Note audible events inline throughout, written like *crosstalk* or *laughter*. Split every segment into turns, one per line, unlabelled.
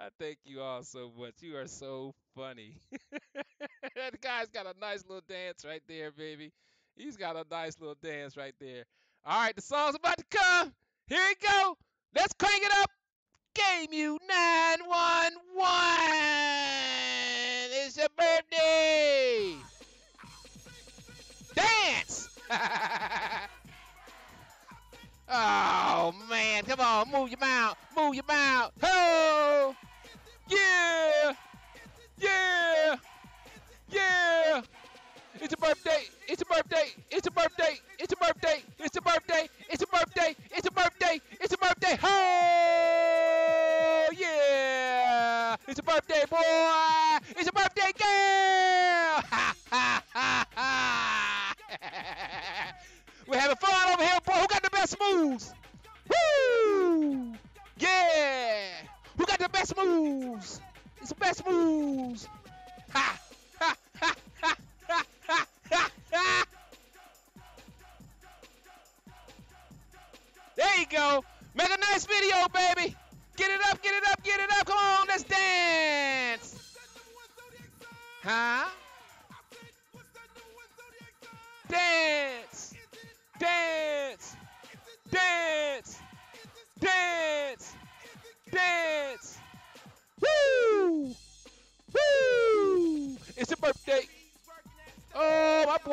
I thank you all so much. You are so funny. *laughs* that guy's got a nice little dance right there, baby. He's got a nice little dance right there. All right, the song's about to come. Here we go. Let's crank it up. gameu911. It's your birthday. Dance. *laughs* oh, man. Come on. Move your mouth. Move your mouth. Oh. Yeah. Yeah. Yeah. It's a birthday. It's a birthday. It's a birthday. It's a birthday. It's a birthday. It's a birthday. It's a birthday. It's a birthday. Oh yeah! It's a birthday, boy. Best moves? It's the best moves. Ha! Ha! Ha! Ha! Ha! Ha! Ha! ha. There you go. Make a nice video, baby. Get it up, get it up, get it up. Come on, let's dance. Huh? Dance. Dance.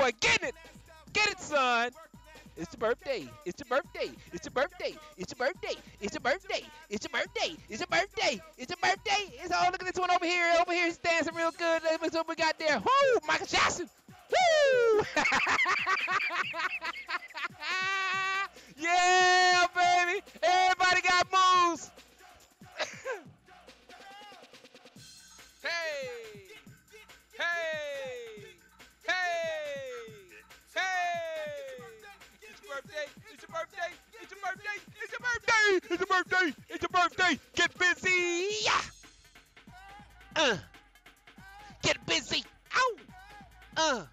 Boy, get it. Get it, son. It's your birthday. It's your birthday. It's your birthday. It's your birthday. It's your birthday. It's your birthday. It's your birthday. It's your birthday. It's all look at this one over here. Over here, he's dancing real good. Let's see what we got there. Woo! Michael Jackson. Woo! *laughs* yeah, Uh!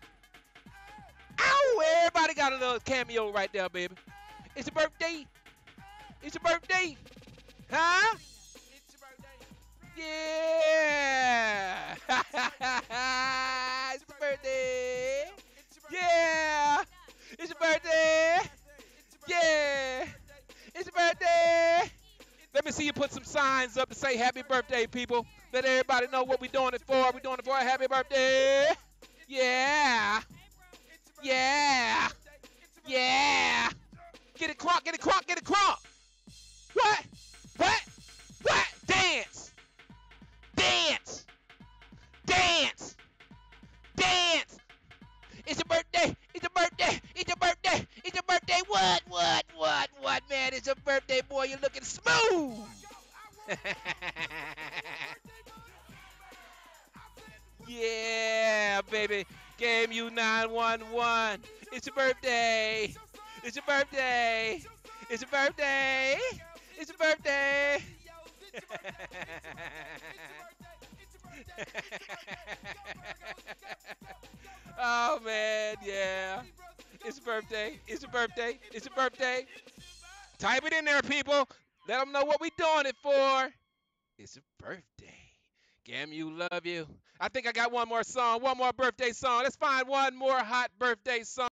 Ow! Everybody got a little cameo right there, baby. It's your birthday! It's your birthday! Huh?
It's your birthday.
Yeah! it's your birthday!
It's your birthday.
Yeah! It's your birthday! Yeah! It's your birthday! Let me see you put some signs up to say happy birthday, people. Let everybody know what we're doing it for. We're doing it for a happy birthday! Yeah! Yeah! Yeah! Get it crunk, get it crunk, get it crunk! What? What? What? Dance! Dance! Dance! Dance! It's your birthday! It's your birthday! It's your birthday! It's your birthday! What? What? What? What, man? It's your birthday, boy. You're looking smooth! *laughs* yeah, baby. gameu911. It's your birthday! It's your birthday! It's your birthday! It's your birthday! *laughs* oh man, yeah. It's your birthday. It's your birthday. It's your birthday. Type it in there, people. Let them know what we're doing it for. It's your birthday. Gam, you love you. I think I got one more song, one more birthday song. Let's find one more hot birthday song.